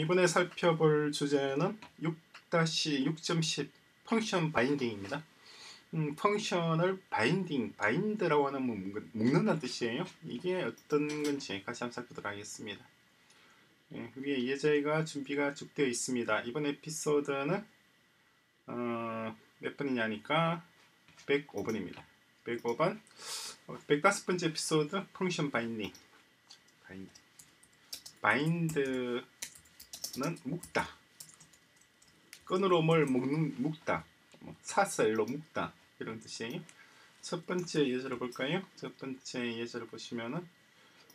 이번에 살펴볼 주제는 6-6.10 function binding입니다. 음, function을 binding, bind라고 하는 뭐 묶는다는 뜻이에요. 이게 어떤 건지 같이 한번 살펴보도록 하겠습니다. 예, 위에 예제가 준비가 쭉 되어 있습니다. 이번 에피소드는 어, 몇 번이냐니까 105번입니다. 105번 105번째 에피소드 function binding bind bind 는 묶다 끈으로 뭘 묶는, 묶다 뭐, 사슬로 묶다 이런 뜻이에요. 첫 번째 예제를 볼까요? 첫 번째 예제를 보시면은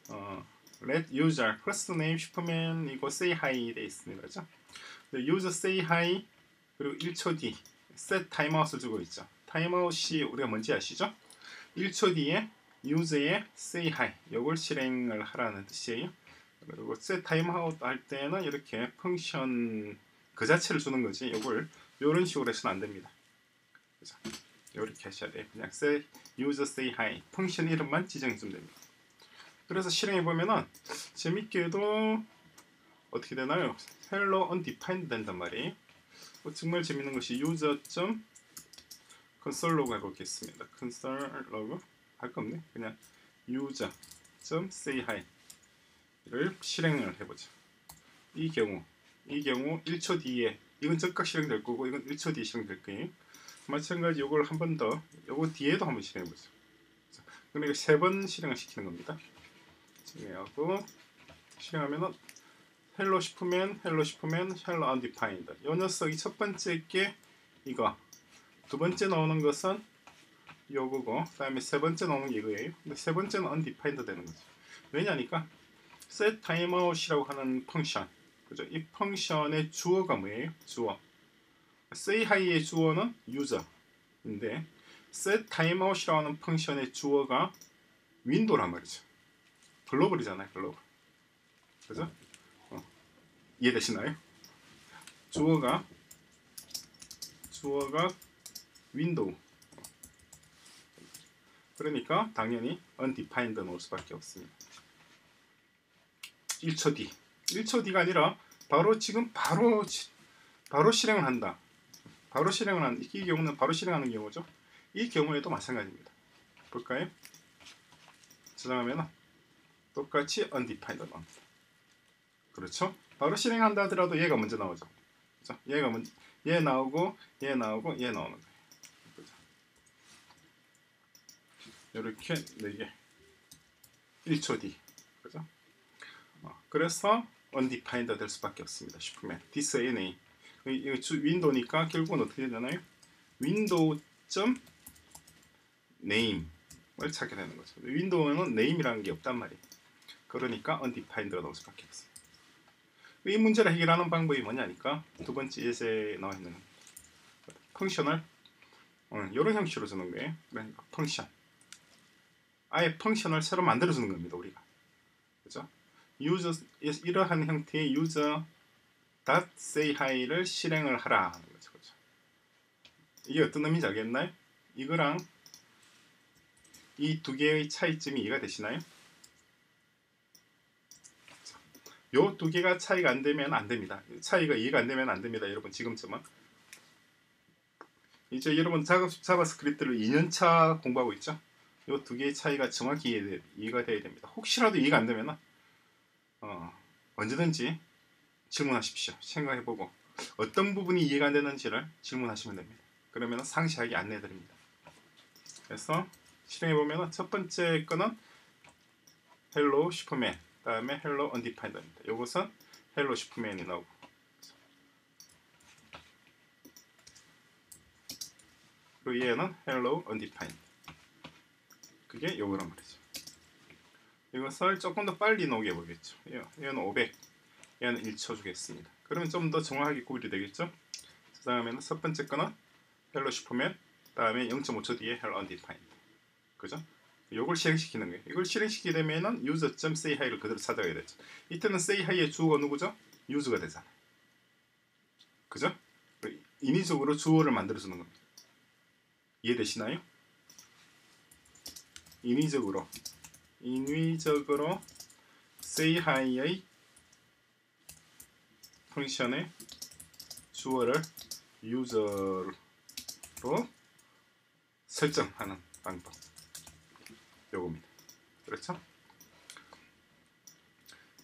어, let user first name 슈퍼맨 이거 say hi 돼 있습니다. 그죠? user say hi 그리고 1초 뒤 set timeout을 주고 있죠. 타임아웃이 우리가 뭔지 아시죠? 1초 뒤에 user의 say hi 이걸 실행을 하라는 뜻이에요. 그리고 set timeout 할 때는 이렇게 펑션 그 자체를 주는 거지. 이걸 이런 식으로 해서는 안 됩니다. 그죠? 이렇게 하셔야 돼요. 그냥 say user say hi 펑션 이름만 지정해 주면 됩니다. 그래서 실행해 보면은 재밌게도 어떻게 되나요? hello undefined 된단 말이에요. 뭐 정말 재밌는 것이 user. console log 해보겠습니다. console log 할 거 없네. 그냥 user. say hi 를 실행을 해보죠. 이 경우 이 경우 1초 뒤에 이건 즉각 실행될 거고 이건 1초 뒤에 실행될 거예요. 마찬가지 이걸 한 번 더, 이거 뒤에도 한 번 실행해보죠. 그러니까 세번 실행을 시키는 겁니다. 실행하고 실행하면은 hello 슈퍼맨 hello 슈퍼맨 hello undefined. 이 녀석이 첫 번째 게 이거, 두 번째 나오는 것은 요거고, 그 다음에 세 번째 나오는 게 이거예요. 근데 세 번째는 undefined 되는 거죠. 왜냐니까 set timeout이라고 하는 펑션, 그죠? 이 펑션의 주어가 뭐예요? 주어. say hi의 주어는 user인데 set timeout이라고 하는 펑션의 주어가 윈도란 말이죠. 글로벌이잖아요, 글로벌. 그죠? 어. 이해되시나요? 주어가 주어가 윈도우. 그러니까 당연히 undefined 넣을 수밖에 없습니다. 1초 뒤. 1초 뒤가 아니라 바로 지금 바로 바로 실행을 한다. 바로 실행을 하는 이 경우는 바로 실행하는 경우죠. 이 경우에도 마찬가지입니다. 볼까요? 저장하면 똑같이 undefined. 그렇죠? 바로 실행한다 하더라도 얘가 먼저 나오죠. 그렇죠? 얘가 먼저 얘 나오고 얘 나오고 얘 나오는 거예요. 그렇죠? 이렇게 네 개. 1초 뒤. 그죠? 어, 그래서 undefined 될 수밖에 없습니다. 슈퍼맨. this NA. 이거 window니까 결국은 어떻게 되잖아요? window 점 name을 찾게 되는 거죠. 윈도우는 name이라는 게 없단 말이에요. 그러니까 undefined가 나올 수밖에 없어요. 이 문제를 해결하는 방법이 뭐냐니까 두 번째 예제에 나와 있는 펑션을 어, 이런 형식으로 주는 거예요. 그러니까 펑션. 아예 펑션을 새로 만들어 주는 겁니다. 우리가. 그죠? 유저 이러한 형태의 유저 say hi를 실행을 하라 하는 거죠. 그죠? 이게 어떤 의미인지 알겠나요? 이거랑 이 두 개의 차이점이 이해가 되시나요? 요 두 개가 차이가 안 되면 안 됩니다. 차이가 이해가 안 되면 안 됩니다. 여러분 지금쯤은 이제 여러분 Java, JavaScript를 2년차 공부하고 있죠? 요 두 개의 차이가 정확히 이해, 이해가 돼야 됩니다. 혹시라도 이해가 안 되면 어, 언제든지 질문하십시오. 생각해보고 어떤 부분이 이해가 안 되는지를 질문하시면 됩니다. 그러면 상세하게 안내해 드립니다. 그래서 실행해보면 첫 번째 거는 hello 슈퍼맨 다음에 hello undefined입니다. 이것은 hello 슈퍼맨이 나오고 그리고 얘는 hello undefined 그게 요거란 말이죠. 이것을 조금 더 빨리 나오게 해보겠죠. 얘는 500 얘는 1초 주겠습니다. 그러면 좀 더 정확하게 구별이 되겠죠? 저장하면 첫 번째 거는 hello 슈퍼맨 다음에 0.5초 뒤에 hello undefined 그죠? 이걸 실행시키는 거예요. 이걸 실행시키게 되면은 user.say hi를 그대로 찾아가야 되죠. 이때는 say hi의 주어가 누구죠? user가 되잖아요. 그죠? 인위적으로 주어를 만들어주는 겁니다. 이해되시나요? 인위적으로 인위적으로 say hi의 펑션의 주어를 유저로 설정하는 방법 요겁니다. 그렇죠?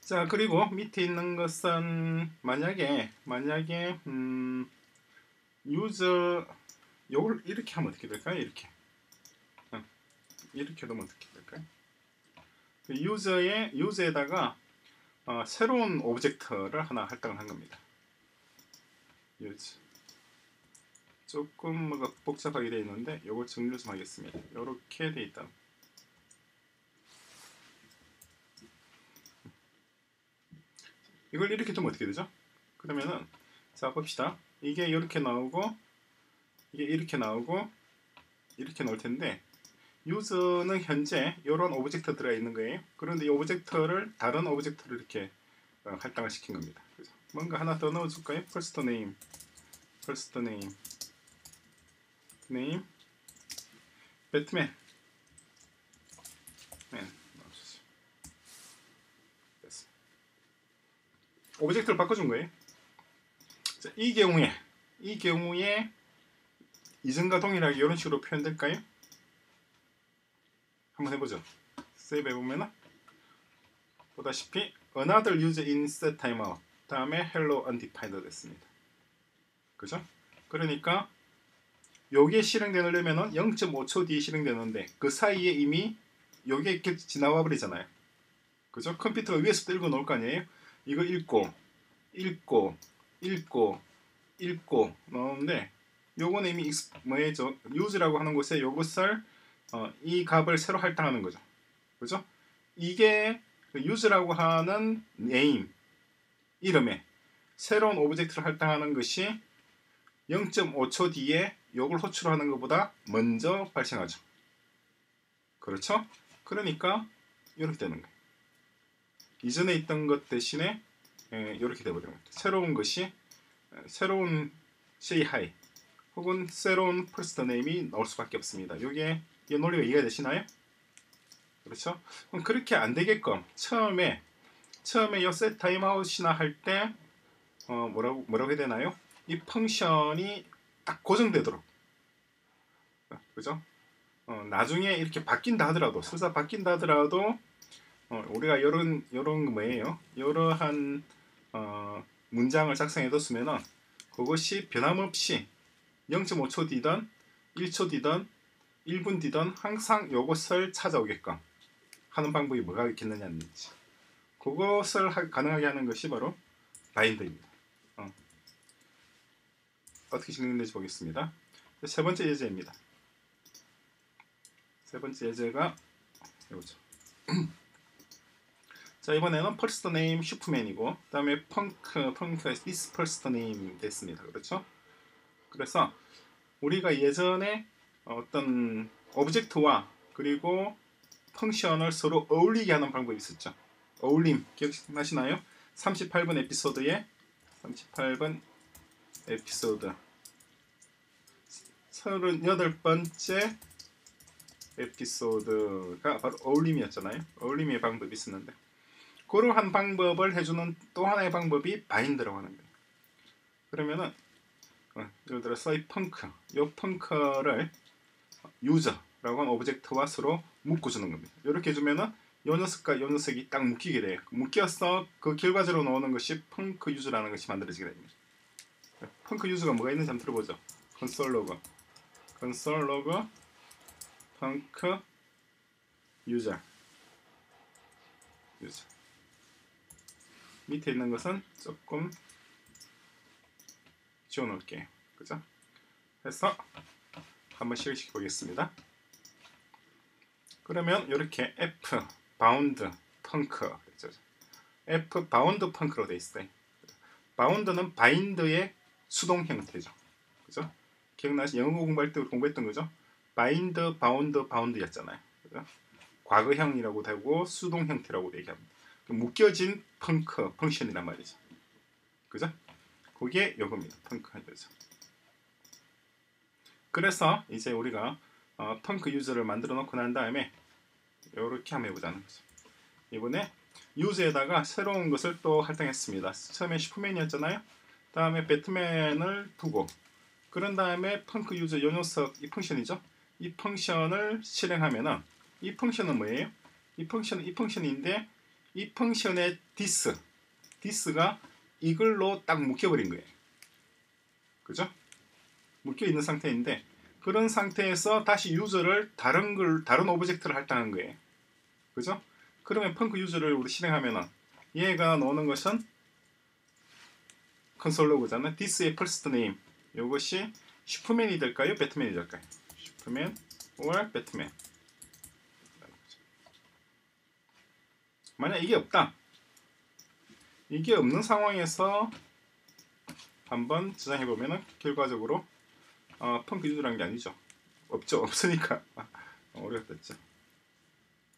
자 그리고 밑에 있는 것은 만약에 만약에 음, user 요걸 이렇게 하면 어떻게 될까요? 이렇게 어, 이렇게 하면 어떻게 될까요? 그 user의 user에다가 어, 새로운 object를 하나 할당을 한 겁니다. user 조금 뭐가 복잡하게 되어 있는데 요걸 정리 좀 하겠습니다. 이렇게 되어 있다. 이걸 이렇게 두면 어떻게 되죠? 그러면은 자 봅시다. 이게 이렇게 나오고 이게 이렇게 나오고 이렇게 나올 텐데 user는 현재 이런 object 들어 있는 거예요. 그런데 이 object를 다른 object로 이렇게 어, 할당을 시킨 겁니다. 그래서 뭔가 하나 더 넣어줄까요? first name, first name, name, 배트맨, 맨 넣어주세요. 됐어. object를 바꿔준 거예요. 자, 이 경우에 이 경우에 이전과 동일하게 이런 식으로 표현될까요? 한번 해보죠. save 해보면은 보다시피 another user in set timeout 다음에 hello undefined 됐습니다. 그죠? 그러니까 요게 실행되려면은 0.5초 뒤에 실행되는데 그 사이에 이미 요게 이렇게 지나와 버리잖아요. 그죠? 컴퓨터가 위에서 읽어 놓을 거 아니에요? 이거 읽고 읽고 읽고 읽고 넣는데 요거는 이미 익스, 뭐예요? user라고 하는 곳에 요것을 어, 이 값을 새로 할당하는 거죠. 그죠? 이게 user라고 하는 name 이름에 새로운 object를 할당하는 것이 0.5초 뒤에 요걸 호출하는 것보다 먼저 발생하죠. 그렇죠? 그러니까 이렇게 되는 거예요. 이전에 있던 것 대신에 이렇게 되버리는 거죠. 새로운 것이 새로운 say hi 혹은 새로운 first name이 나올 수밖에 없습니다. 이게 이 논리가 이해가 되시나요? 그렇죠? 그럼 그렇게 안 되게끔 처음에 처음에 요 setTimeout이나 할때 어, 뭐라고 뭐라고 해야 되나요? 이 function이 딱 고정되도록 그죠? 어, 나중에 이렇게 바뀐다 하더라도 설사 바뀐다 하더라도 어, 우리가 이런 이런 뭐예요? 이러한 어, 문장을 작성해 뒀으면은 그것이 변함없이 0.5초 뒤든 1초 뒤든 1분 뒤든 항상 이것을 찾아오게끔 하는 방법이 뭐가 있겠느냐 는지 그것을 하, 가능하게 하는 것이 바로 바인드입니다. 어. 떻게 진행되는지 보겠습니다. 세 번째 예제입니다. 세 번째 예제가 이거죠. 자 이번에는 first name 슈퍼맨이고 그 다음에 펑크 펑크 is first name 됐습니다. 그렇죠? 그래서 우리가 예전에 어떤 object와 그리고 function을 서로 어울리게 하는 방법이 있었죠. 어울림 기억나시나요? 38번 에피소드에 38번 에피소드 38번째 에피소드가 바로 어울림이었잖아요. 어울림의 방법이 있었는데 그러한 방법을 해주는 또 하나의 방법이 bind라고 하는 거예요. 그러면은 어, 예를 들어서 이 func, 이 func를 user라고 하는 object와 서로 묶어주는 겁니다. 이렇게 해주면은 이 녀석과 이 녀석이 딱 묶이게 돼요. 묶여서 그 결과적으로 나오는 것이 func user라는 것이 만들어지게 됩니다. func user가 뭐가 있는지 한번 들어보죠. console log, console log, func user, user. 밑에 있는 것은 조금 지워 놓을게요. 그죠? 해서 한번 실시켜 보겠습니다. 그러면 이렇게 F 바운드 펑크 F 바운드 펑크로 되어 있어요. bound는 bind의 수동 형태죠. 그죠? 기억나시 영어 공부할 때 공부했던 거죠? bind, bound, bound였잖아요. 그죠? 과거형이라고 되고 수동 형태라고 얘기합니다. 묶여진 펑크, 펑션이란 말이죠. 그죠? 그게 요겁니다. 펑크 하죠. 그래서 이제 우리가 어, 펑크 유저를 만들어 놓고 난 다음에 이렇게 한번 해보자는 거죠. 이번에 유즈에다가 새로운 것을 또 할당했습니다. 처음에 슈퍼맨이었잖아요. 다음에 배트맨을 두고 그런 다음에 펑크 유저 요 녀석 이 펑션이죠. 이 펑션을 실행하면은 이 펑션은 뭐예요? 이 펑션은 이 펑션인데 이 펑션의 디스 디스가 이걸로 딱 묶여버린 거예요. 그죠? 묶여 있는 상태인데 그런 상태에서 다시 user를 다른 걸 다른 object를 할당한 거예요. 그죠? 그러면 func user를 우리 실행하면은 얘가 넣는 것은 console log잖아. this의 first name 이것이 슈퍼맨이 될까요? 배트맨이 될까요? 슈퍼맨 or 배트맨. 만약 이게 없다. 이게 없는 상황에서 한번 저장해 보면은 결과적으로 어, 펑크 유저란 게 아니죠. 없죠. 없으니까 어렵겠죠.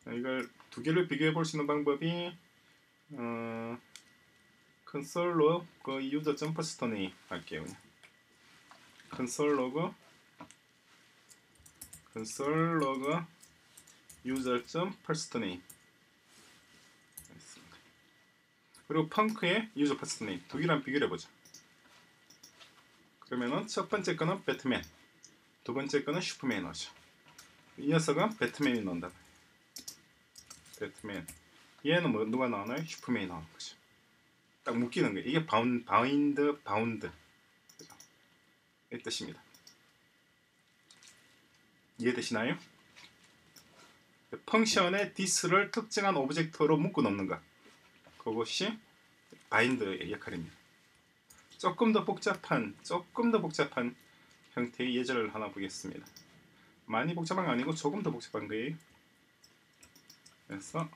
이걸 두 개를 비교해 볼 수 있는 방법이 어, console log user 점 first name 할게요. console log console log user 점 first name 그리고 func의 user name 두 개랑 비교를 해보자. 그러면은 첫 번째 거는 배트맨, 두 번째 거는 슈퍼맨이 나오죠. 이 녀석은 배트맨이 나온다. 배트맨. 얘는 뭐 누가 나오나요? 슈퍼맨이 나오는 거죠. 딱 묶이는 거예요. 이게 boun, bind, bound. 그죠? 이 뜻입니다. 이해되시나요? function의 this를 특정한 object로 묶어 놓는 것. 그것이 bind의 역할입니다. 조금 더 복잡한, 조금 더 복잡한 형태의 예제를 하나 보겠습니다. 많이 복잡한 거 아니고 조금 더 복잡한 거예요. 그래서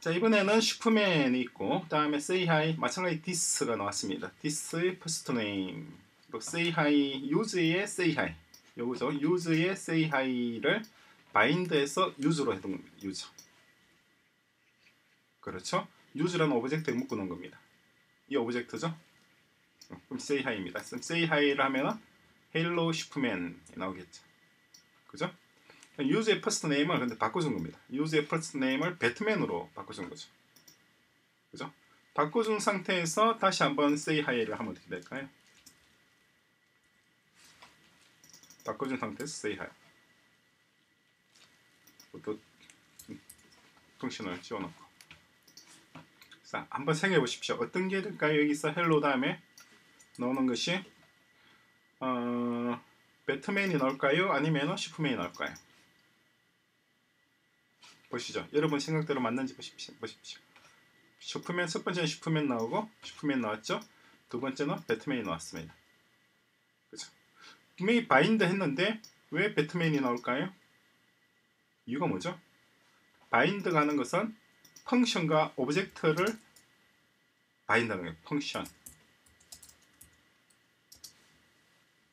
자 이번에는 슈퍼맨이 있고 다음에 say hi 마찬가지 this가 나왔습니다. this의 first name 또 say hi user의 say hi 요거죠. user의 say hi를 bind에서 user로 해둔 user 그렇죠. User라는 object에 묶어 놓은 겁니다. 이 object죠. 그럼 say hi입니다. say hi를 하면은 hello 슈퍼맨이 나오겠죠. 그죠? user의 first name을 근데 바꿔준 겁니다. user의 first name을 배트맨으로 바꿔준 거죠. 그죠? 바꿔준 상태에서 다시 한번 say hi를 하면 어떻게 될까요? 바꿔준 상태에서 say hi. 또 function을 지워놓고. 자, 한번 생각해 보십시오. 어떤 게 될까요? 여기서 hello 다음에 넣는 것이 어, 배트맨이 나올까요? 아니면 슈퍼맨이 나올까요? 보시죠. 여러분 생각대로 맞는지 보십시오. 보십시오. 슈퍼맨 첫 번째는 슈퍼맨 나오고 슈퍼맨 나왔죠. 두 번째는 배트맨이 나왔습니다. 그죠? 분명히 bind 했는데 왜 배트맨이 나올까요? 이유가 뭐죠? bind 가는 것은 function과 object를 bind하는 거예요. function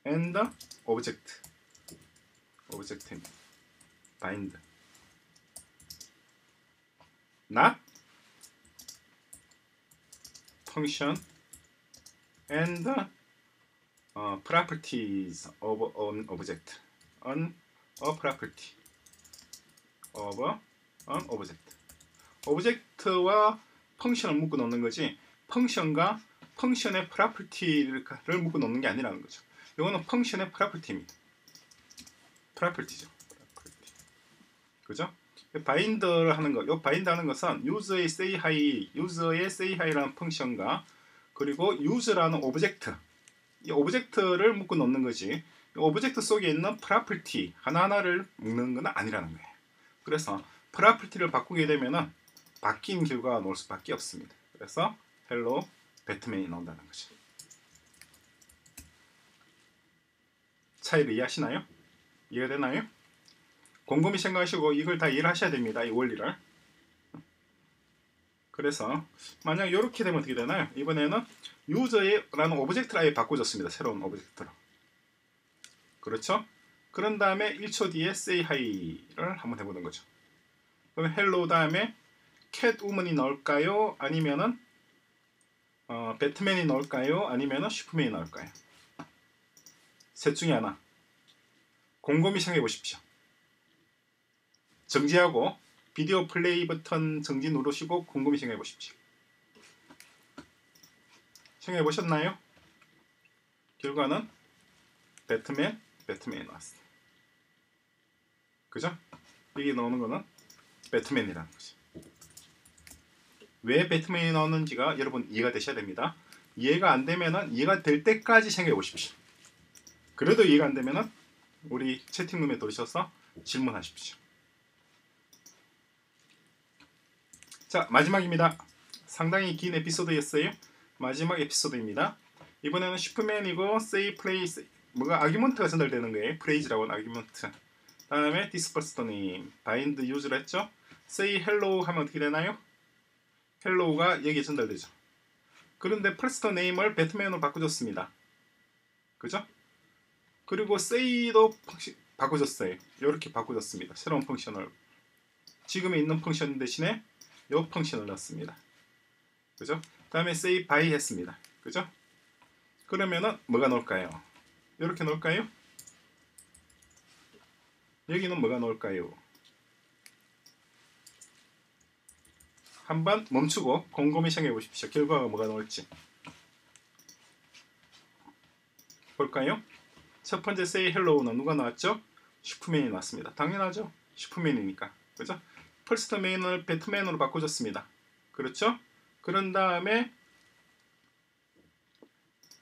and object object입니다. bind not function and uh, properties of an object on a property of an object object와 function을 묶어 놓는 거지 function과 function의 property를 묶어 놓는 게 아니라는 거죠. 이거는 function의 property입니다. property죠. property. 그죠? bind를 하는 것, 요 bind 하는 것은 유저의 say hi, 유저의 say hi라는 펑션과 그리고 user라는 object, 이 object를 묶어 놓는 거지. 이 object 속에 있는 property 하나하나를 묶는 건 아니라는 거예요. 그래서 property를 바꾸게 되면은 바뀐 결과가 나올 수밖에 없습니다. 그래서 hello 배트맨이 나온다는 거죠. 차이를 이해하시나요? 이해되나요? 곰곰이 생각하시고 이걸 다 이해를 하셔야 됩니다. 이 원리를. 그래서 만약 이렇게 되면 어떻게 되나요? 이번에는 user의라는 object를 아예 바꿔줬습니다. 새로운 object로. 그렇죠? 그런 다음에 1초 뒤에 say hi를 한번 해보는 거죠. 그럼 hello 다음에 woman이 나올까요? 아니면은 어, 배트맨이 나올까요? 아니면은 슈퍼맨이 나올까요? 셋 중에 하나. 곰곰이 생각해 보십시오. 정지하고 비디오 플레이 버튼 정지 누르시고 곰곰이 생각해 보십시오. 생각해 보셨나요? 결과는 배트맨, 배트맨이 나왔어요. 그죠? 여기 나오는 거는 배트맨이라는 거죠. 왜 배트맨이 나오는지가 여러분 이해가 되셔야 됩니다. 이해가 안 되면은 이해가 될 때까지 생각해 보십시오. 그래도 이해가 안 되면은 우리 채팅룸에 들어오셔서 질문하십시오. 자 마지막입니다. 상당히 긴 에피소드였어요. 마지막 에피소드입니다. 이번에는 슈퍼맨이고 say phrase 뭐가 argument가 전달되는 거예요. phrase라고 하는 argument. 다음에 this firstName bind user를 했죠. say hello 하면 어떻게 되나요? hello가 여기에 전달되죠. 그런데 프레스터 네임을 배트맨으로 바꿔줬습니다. 그죠? 그리고 펑시, 바꿔줬어요. 이렇게 바꿔줬습니다. 새로운 펑션을 지금에 있는 펑션 대신에 이 펑션을 넣었습니다. 그죠? 다음에 say by 했습니다. 그죠? 그러면은 뭐가 나올까요? 이렇게 나올까요? 여기는 뭐가 나올까요? 한번 멈추고 곰곰이 생각해 보십시오. 결과가 뭐가 나올지. 볼까요? 첫 번째 say hello는 누가 나왔죠? 슈퍼맨이 나왔습니다. 당연하죠. 슈퍼맨이니까. 그죠? firstName을 배트맨으로 바꿔줬습니다. 그렇죠? 그런 다음에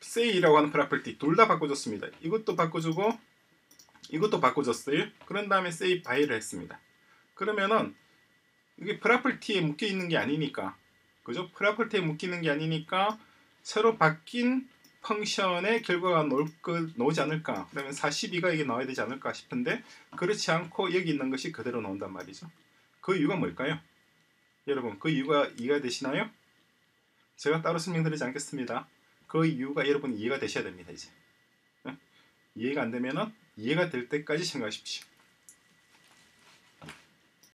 say라고 하는 property 둘 다 바꿔줬습니다. 이것도 바꿔주고 이것도 바꿔줬어요. 그런 다음에 say bye를 했습니다. 그러면은 이게 프라퍼티에 묶여 있는 게 아니니까 그죠? 프라퍼티에 묶이는 게 아니니까 새로 바뀐 펑션의 결과가 나올 거, 나오지 않을까 그러면 42가 이게 나와야 되지 않을까 싶은데 그렇지 않고 여기 있는 것이 그대로 나온단 말이죠. 그 이유가 뭘까요? 여러분 그 이유가 이해가 되시나요? 제가 따로 설명드리지 않겠습니다. 그 이유가 여러분 이해가 되셔야 됩니다. 이제 응? 이해가 안 되면은 이해가 될 때까지 생각하십시오.